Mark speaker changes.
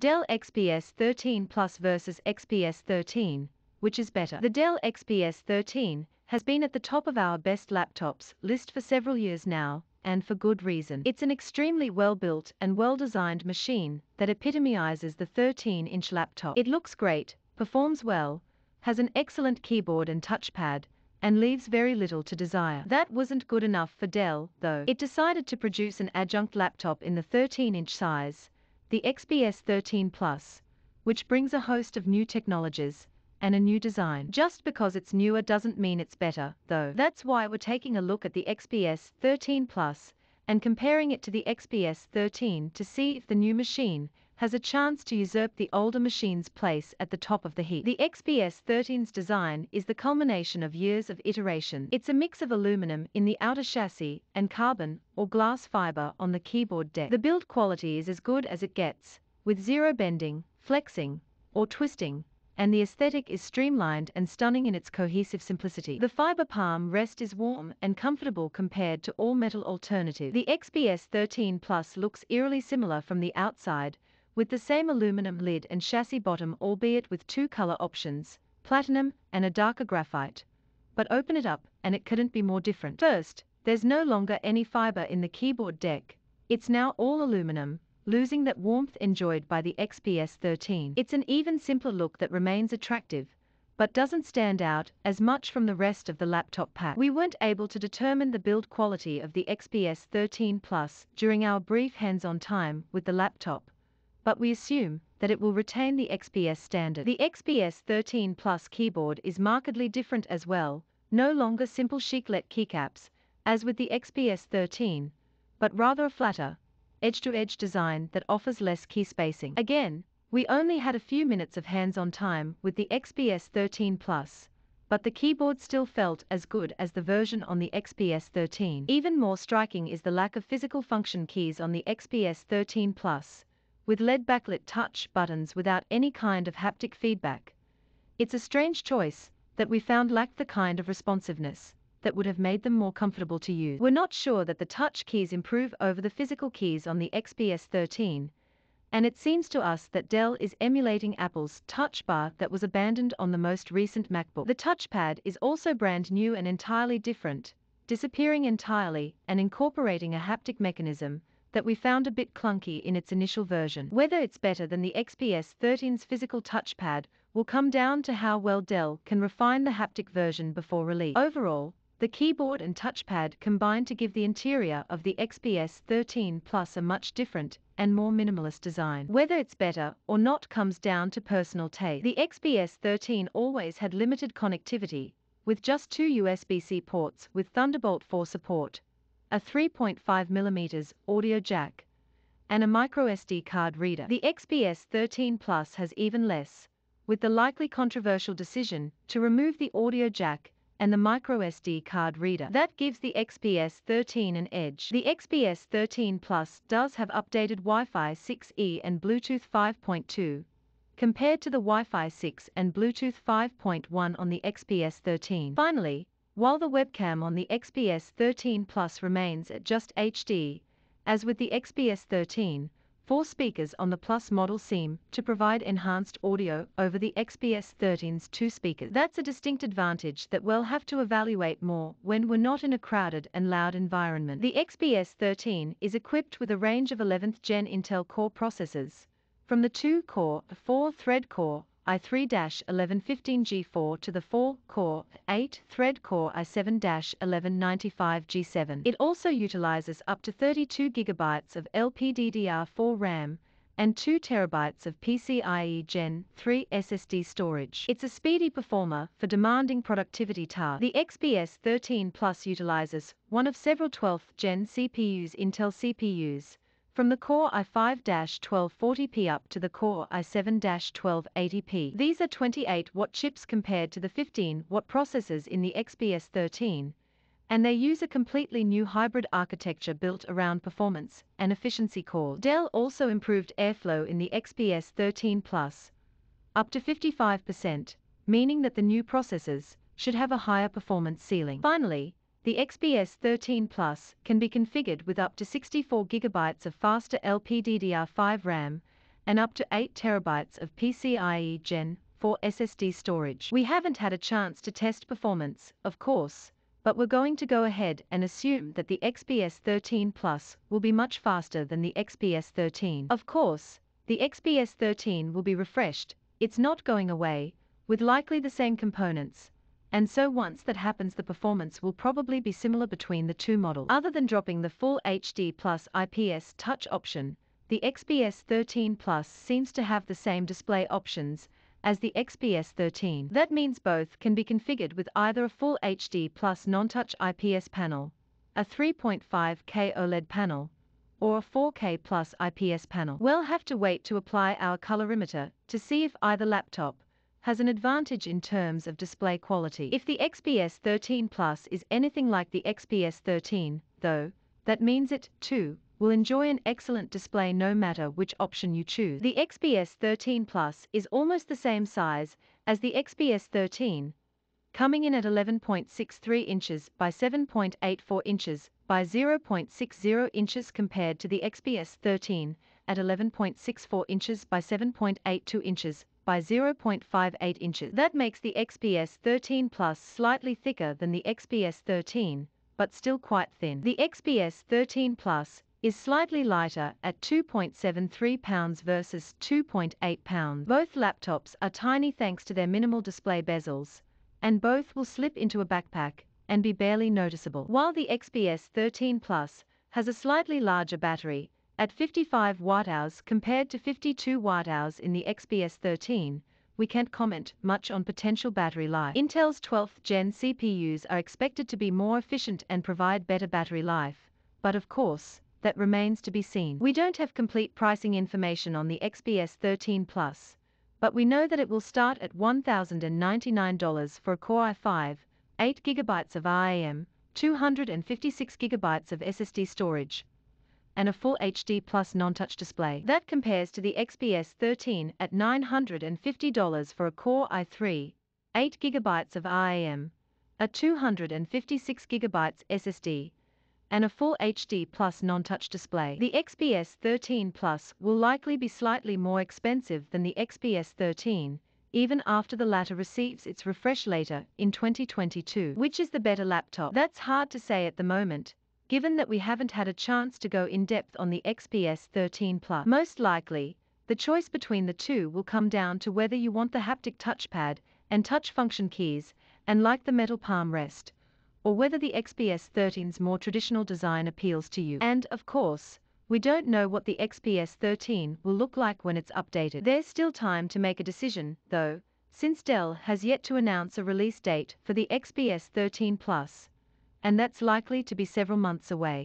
Speaker 1: Dell XPS 13 Plus versus XPS 13, which is better? The Dell XPS 13 has been at the top of our best laptops list for several years now, and for good reason. It's an extremely well-built and well-designed machine that epitomizes the 13-inch laptop. It looks great, performs well, has an excellent keyboard and touchpad, and leaves very little to desire. That wasn't good enough for Dell, though. It decided to produce an adjunct laptop in the 13-inch size, the XPS 13 Plus, which brings a host of new technologies and a new design. Just because it's newer doesn't mean it's better, though. That's why we're taking a look at the XPS 13 Plus and comparing it to the XPS 13 to see if the new machine has a chance to usurp the older machine's place at the top of the heap. The XPS 13's design is the culmination of years of iteration. It's a mix of aluminum in the outer chassis and carbon or glass fiber on the keyboard deck. The build quality is as good as it gets, with zero bending, flexing, or twisting, and the aesthetic is streamlined and stunning in its cohesive simplicity. The fiber palm rest is warm and comfortable compared to all metal alternatives. The XPS 13 Plus looks eerily similar from the outside, with the same aluminum lid and chassis bottom albeit with two color options, platinum and a darker graphite. But open it up and it couldn't be more different. First, there's no longer any fiber in the keyboard deck. It's now all aluminum, losing that warmth enjoyed by the XPS 13. It's an even simpler look that remains attractive, but doesn't stand out as much from the rest of the laptop pack. We weren't able to determine the build quality of the XPS 13 Plus during our brief hands-on time with the laptop, but we assume that it will retain the XPS standard. The XPS 13 Plus keyboard is markedly different as well, no longer simple chiclet keycaps, as with the XPS 13, but rather a flatter, edge-to-edge -edge design that offers less key spacing. Again, we only had a few minutes of hands-on time with the XPS 13 Plus, but the keyboard still felt as good as the version on the XPS 13. Even more striking is the lack of physical function keys on the XPS 13 Plus, with LED backlit touch buttons without any kind of haptic feedback. It's a strange choice that we found lacked the kind of responsiveness that would have made them more comfortable to use. We're not sure that the touch keys improve over the physical keys on the XPS 13, and it seems to us that Dell is emulating Apple's Touch Bar that was abandoned on the most recent MacBook. The touchpad is also brand new and entirely different, disappearing entirely and incorporating a haptic mechanism that we found a bit clunky in its initial version. Whether it's better than the XPS 13's physical touchpad will come down to how well Dell can refine the haptic version before release. Overall, the keyboard and touchpad combine to give the interior of the XPS 13 Plus a much different and more minimalist design. Whether it's better or not comes down to personal taste. The XPS 13 always had limited connectivity, with just two USB-C ports with Thunderbolt 4 support, a 3.5mm audio jack, and a microSD card reader. The XPS 13 Plus has even less, with the likely controversial decision to remove the audio jack and the microSD card reader. That gives the XPS 13 an edge. The XPS 13 Plus does have updated Wi-Fi 6E and Bluetooth 5.2, compared to the Wi-Fi 6 and Bluetooth 5.1 on the XPS 13. Finally, while the webcam on the XPS 13 Plus remains at just HD, as with the XPS 13, four speakers on the Plus model seem to provide enhanced audio over the XPS 13's two speakers. That's a distinct advantage that we'll have to evaluate more when we're not in a crowded and loud environment. The XPS 13 is equipped with a range of 11th gen Intel Core processors, from the 2-core, 4-thread core i3-1115G4 to the 4-core, 8-thread Core i7-1195G7. It also utilizes up to 32 GB of LPDDR4 RAM and 2 TB of PCIe Gen 3 SSD storage. It's a speedy performer for demanding productivity tasks. The XPS 13 Plus utilizes one of several 12th Gen CPUs Intel CPUs, from the Core i5-1240P up to the Core i7-1280P. These are 28-watt chips compared to the 15-watt processors in the XPS 13, and they use a completely new hybrid architecture built around performance and efficiency core. Dell also improved airflow in the XPS 13 Plus, up to 55%, meaning that the new processors should have a higher performance ceiling. Finally, the XPS 13 Plus can be configured with up to 64 GB of faster LPDDR5 RAM and up to 8 terabytes of PCIe Gen 4 SSD storage. We haven't had a chance to test performance, of course, but we're going to go ahead and assume that the XPS 13 Plus will be much faster than the XPS 13. Of course, the XPS 13 will be refreshed, it's not going away, with likely the same components, and so once that happens the performance will probably be similar between the two models. Other than dropping the full HD plus IPS touch option, the XPS 13 Plus seems to have the same display options as the XPS 13. That means both can be configured with either a full HD plus non-touch IPS panel, a 3.5K OLED panel, or a 4K plus IPS panel. We'll have to wait to apply our colorimeter to see if either laptop has an advantage in terms of display quality. If the XPS 13 Plus is anything like the XPS 13, though, that means it, too, will enjoy an excellent display no matter which option you choose. The XPS 13 Plus is almost the same size as the XPS 13, coming in at 11.63 inches by 7.84 inches by 0.60 inches compared to the XPS 13 at 11.64 inches by 7.82 inches by 0.58 inches. That makes the XPS 13 Plus slightly thicker than the XPS 13, but still quite thin. The XPS 13 Plus is slightly lighter at 2.73 pounds versus 2.8 pounds. Both laptops are tiny thanks to their minimal display bezels, and both will slip into a backpack and be barely noticeable. While the XPS 13 Plus has a slightly larger battery at 55 watt-hours compared to 52 watt-hours in the XPS 13, we can't comment much on potential battery life. Intel's 12th gen CPUs are expected to be more efficient and provide better battery life, but of course, that remains to be seen. We don't have complete pricing information on the XPS 13 Plus, but we know that it will start at $1,099 for a Core i5, 8 GB of RAM, 256 GB of SSD storage, and a full HD plus non-touch display. That compares to the XPS 13 at $950 for a Core i3, 8 GB of RAM, a 256 GB SSD, and a full HD plus non-touch display. The XPS 13 Plus will likely be slightly more expensive than the XPS 13, even after the latter receives its refresh later in 2022. Which is the better laptop? That's hard to say at the moment, given that we haven't had a chance to go in depth on the XPS 13 Plus. Most likely, the choice between the two will come down to whether you want the haptic touchpad and touch function keys and like the metal palm rest, or whether the XPS 13's more traditional design appeals to you. And, of course, we don't know what the XPS 13 will look like when it's updated. There's still time to make a decision, though, since Dell has yet to announce a release date for the XPS 13 Plus, and that's likely to be several months away.